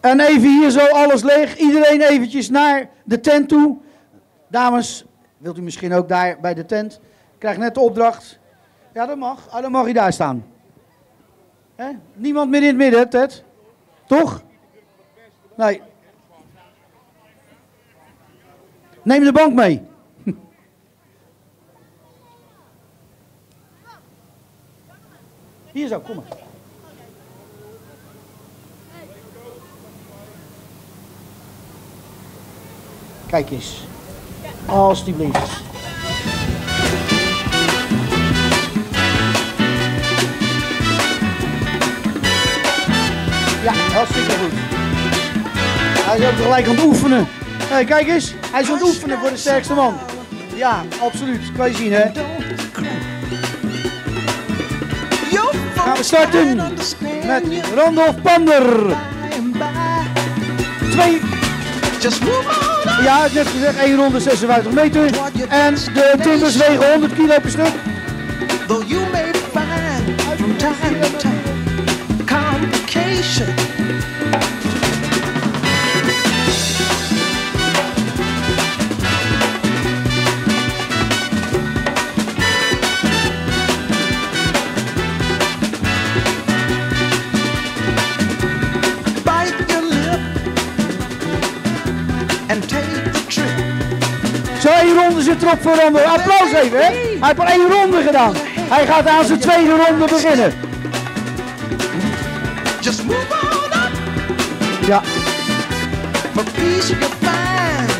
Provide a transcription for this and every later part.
En even hier zo, alles leeg. Iedereen eventjes naar de tent toe. Dames, wilt u misschien ook daar bij de tent? Krijg net de opdracht. Ja, dat mag. Ah, dan mag je daar staan. Niemand meer in het midden, Ted? Toch? Nee. Neem de bank mee. Hier zo, kom maar. Kijk eens. Alsjeblieft. Ja, hartstikke goed. Hij is ook gelijk aan het oefenen. Hey, kijk eens, hij is aan het oefenen voor de sterkste man. Ja, absoluut. Kan je zien, hè? Gaan we starten met Randolph Pander. Twee, Just move. Ja, net gezegd, één ronde 56 meter. En de timbers wegen 100 kilo per stuk. Though you may find from time to time complication. Zo, één ronde zit erop voor Randolph. Applaus even, hè? Hij heeft maar één ronde gedaan. Hij gaat aan zijn tweede ronde beginnen. Just move on up. Ja, for peace you find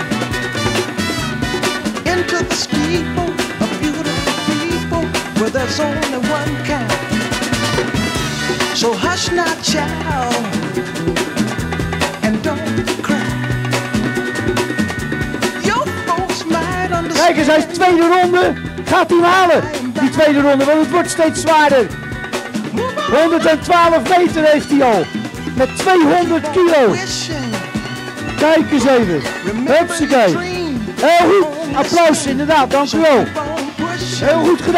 into the steeple of beautiful people where there's only one kind. So hush not, child, kijk eens, hij is tweede ronde. Gaat hij halen, die tweede ronde, want het wordt steeds zwaarder. 112 meter heeft hij al. Met 200 kilo. Kijk eens even. Hupsakee. Heel goed. Applaus, inderdaad. Dank wel. Heel goed gedaan.